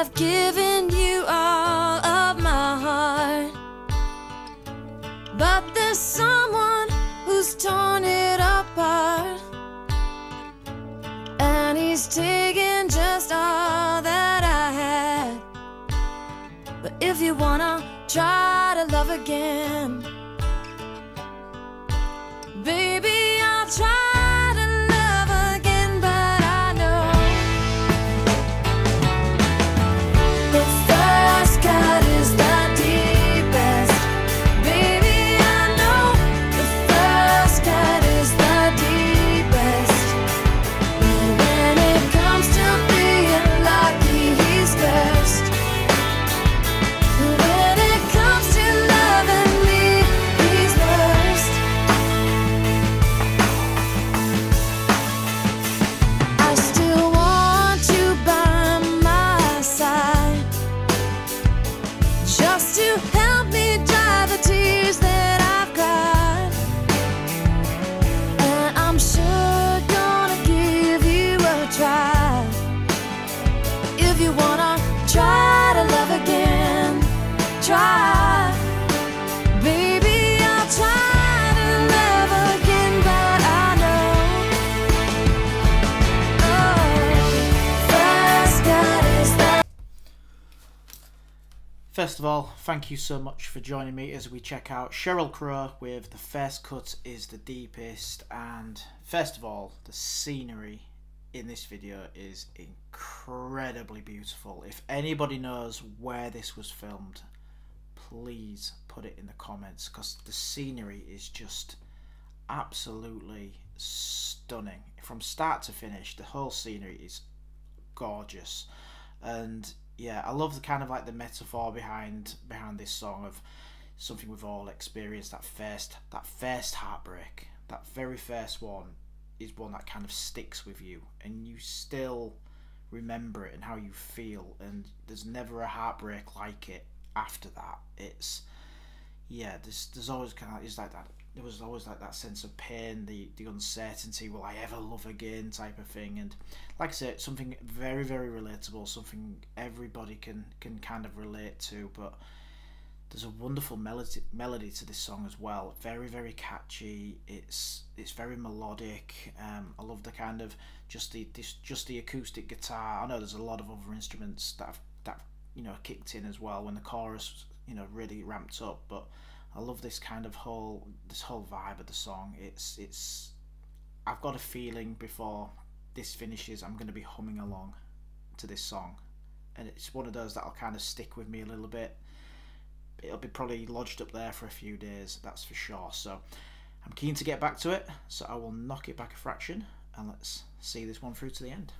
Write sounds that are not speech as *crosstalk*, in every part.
I've given you all of my heart. But there's someone who's torn it apart. And he's taken just all that I had. But if you wanna try to love again, baby, First of all, thank you so much for joining me as we check out Sheryl Crow with The First Cut is the Deepest. And first of all, the scenery in this video is incredibly beautiful. If anybody knows where this was filmed, please put it in the comments because the scenery is just absolutely stunning. From start to finish, the whole scenery is gorgeous and yeah i love the kind of like the metaphor behind behind this song of something we've all experienced that first that first heartbreak that very first one is one that kind of sticks with you and you still remember it and how you feel and there's never a heartbreak like it after that. It's yeah there's there's always kind of it's like that there was always like that sense of pain the the uncertainty will i ever love again? type of thing. And like i said something very very relatable something everybody can can kind of relate to. But there's a wonderful melody melody to this song as well. Very very catchy. It's it's very melodic. Um i love the kind of just the this just the acoustic guitar. I know there's a lot of other instruments that have that you know kicked in as well when the chorus you know really ramped up but I love this kind of whole this whole vibe of the song. It's it's I've got a feeling before this finishes I'm going to be humming along to this song, and it's one of those that'll kind of stick with me a little bit. It'll be probably lodged up there for a few days, that's for sure. So I'm keen to get back to it, so I will knock it back a fraction and let's see this one through to the end.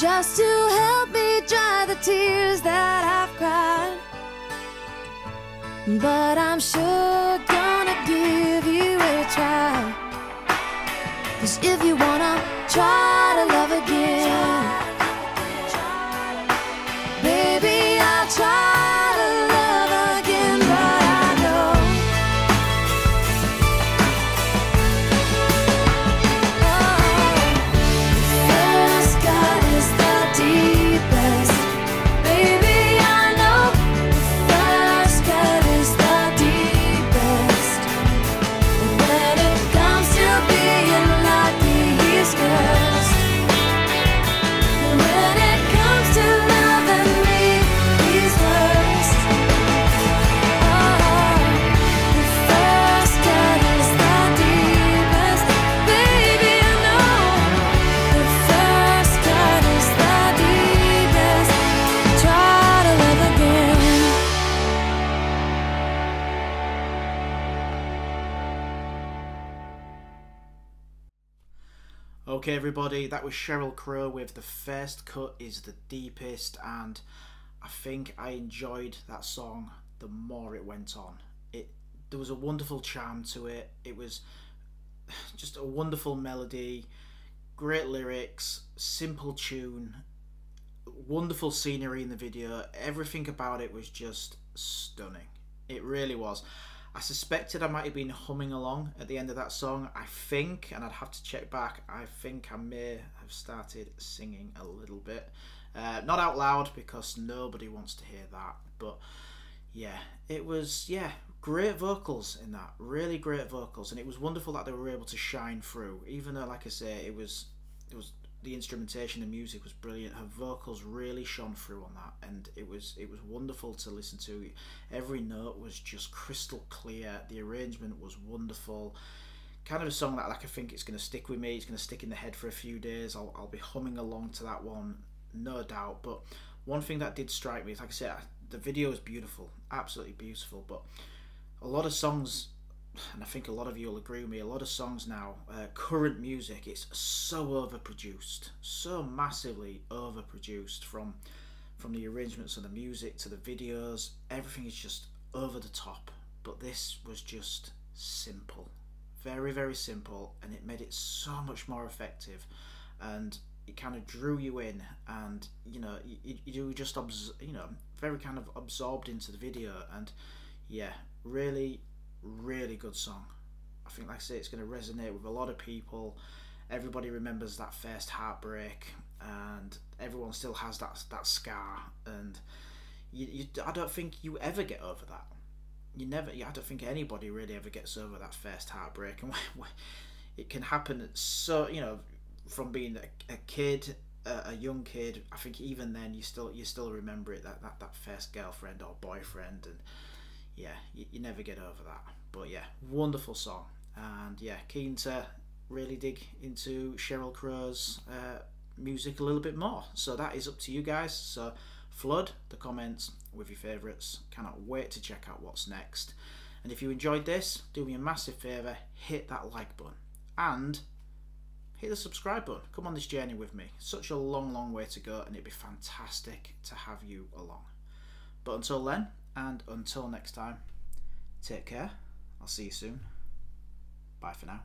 Just to help me dry the tears that I've cried. But I'm sure gonna give you a try. Cause if you wanna try to love again, Okay, everybody, that was Sheryl Crow with The First Cut is the Deepest, and I think I enjoyed that song the more it went on. It There was a wonderful charm to it, it was *sighs* just a wonderful melody, great lyrics, simple tune, wonderful scenery in the video. Everything about it was just stunning. It really was. I suspected I might have been humming along at the end of that song. I think, and I'd have to check back, I think I may have started singing a little bit. Uh, not out loud because nobody wants to hear that, but yeah, it was, yeah, great vocals in that. Really great vocals, and it was wonderful that they were able to shine through, even though, like I say, it was, it was the instrumentation and music was brilliant. Her vocals really shone through on that, and it was it was wonderful to listen to. Every note was just crystal clear. The arrangement was wonderful. Kind of a song that like I think it's going to stick with me. It's going to stick in the head for a few days. I'll I'll be humming along to that one, no doubt. But one thing that did strike me is like I said, the video is beautiful, absolutely beautiful. But a lot of songs and I think a lot of you will agree with me, a lot of songs now, uh, current music, it's so overproduced, so massively overproduced from from the arrangements of the music to the videos, everything is just over the top. But this was just simple, very very simple, and it made it so much more effective, and it kind of drew you in, and you know you, you just obs- you know very kind of absorbed into the video, and yeah, really really good song. I think, like I say, it's going to resonate with a lot of people. Everybody remembers that first heartbreak, and everyone still has that that scar. And you, you I don't think you ever get over that. You never. I don't think anybody really ever gets over that first heartbreak, and *laughs* it can happen. So you know, from being a, a kid a, young kid, I think even then you still you still remember it that that, that first girlfriend or boyfriend and yeah, you, you never get over that. But yeah, wonderful song, and yeah, keen to really dig into Sheryl Crow's uh, music a little bit more. So that is up to you guys. So flood the comments with your favourites. Cannot wait to check out what's next. And if you enjoyed this, do me a massive favour, hit that like button and hit the subscribe button. Come on this journey with me. Such a long, long way to go, and it'd be fantastic to have you along. But until then, and until next time, take care. I'll see you soon. Bye for now.